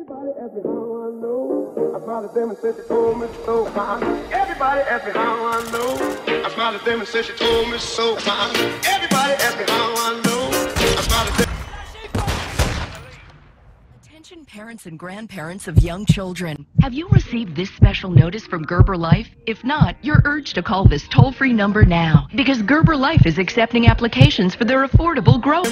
Everybody ask me how I know. I smiled at them and said she told me so. Everybody ask me how I know. I smiled at them and said she told me so. Everybody ask me how I know. I smiled them. Attention parents and grandparents of young children. Have you received this special notice from Gerber Life? If not, you're urged to call this toll-free number now because Gerber Life is accepting applications for their affordable growth.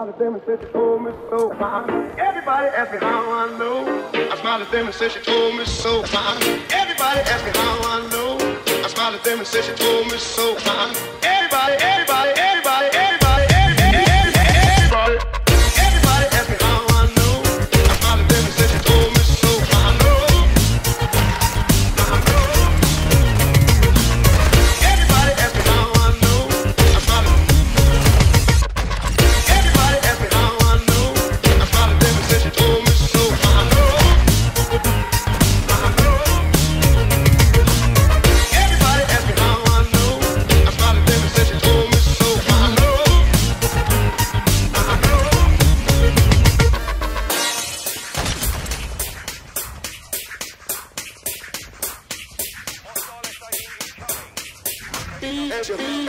Smiled at them and said she told me so. Everybody ask me how I know. I smiled at them and said she told me so. Everybody ask me how I know. I smiled at them and said she told me so. Angela.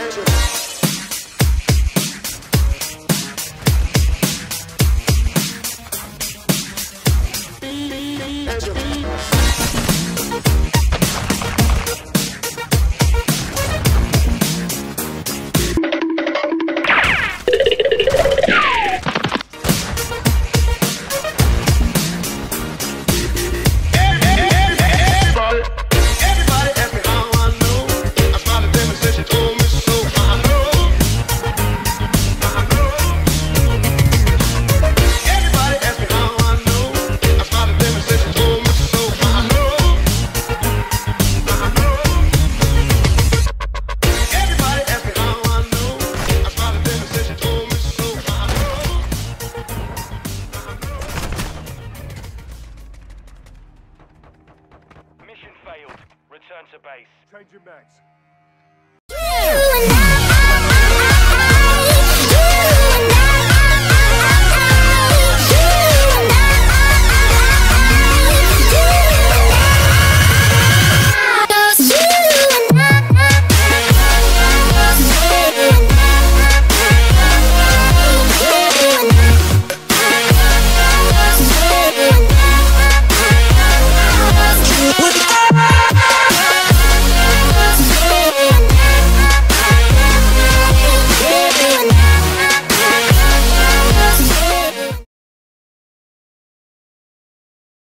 change your mags.